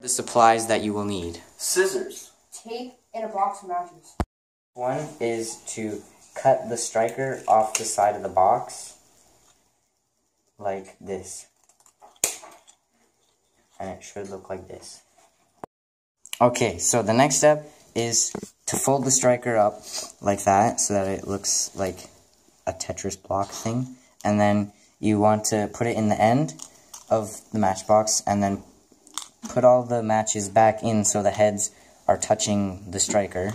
The supplies that you will need. Scissors. Tape and a box of matches. One is to cut the striker off the side of the box like this. And it should look like this. Okay, so the next step is to fold the striker up like that so that it looks like a Tetris block thing. And then you want to put it in the end of the matchbox and then put all the matches back in so the heads are touching the striker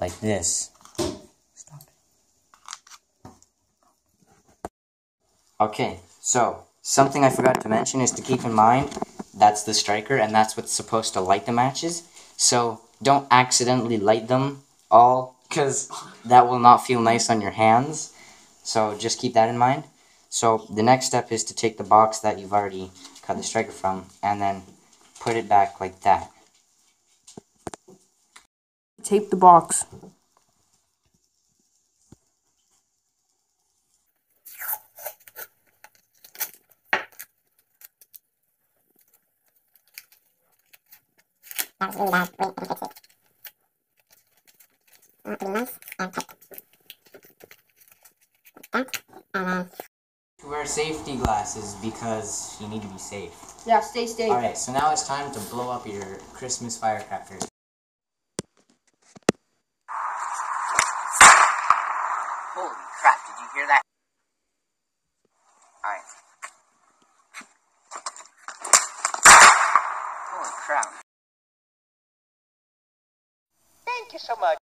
like this. Stop it. Okay, so something I forgot to mention is to keep in mind that's the striker and that's what's supposed to light the matches. So don't accidentally light them all because that will not feel nice on your hands. So just keep that in mind. So the next step is to take the box that you've already cut the striker from and then put it back like that. Tape the box. That was really bad. Wait, let me fix it. Uh, pretty nice and tight. Like that. And then Wear safety glasses because you need to be safe. Yeah, stay safe. Alright, so now it's time to blow up your Christmas firecrackers. Holy crap, did you hear that? Alright. Holy crap. Thank you so much.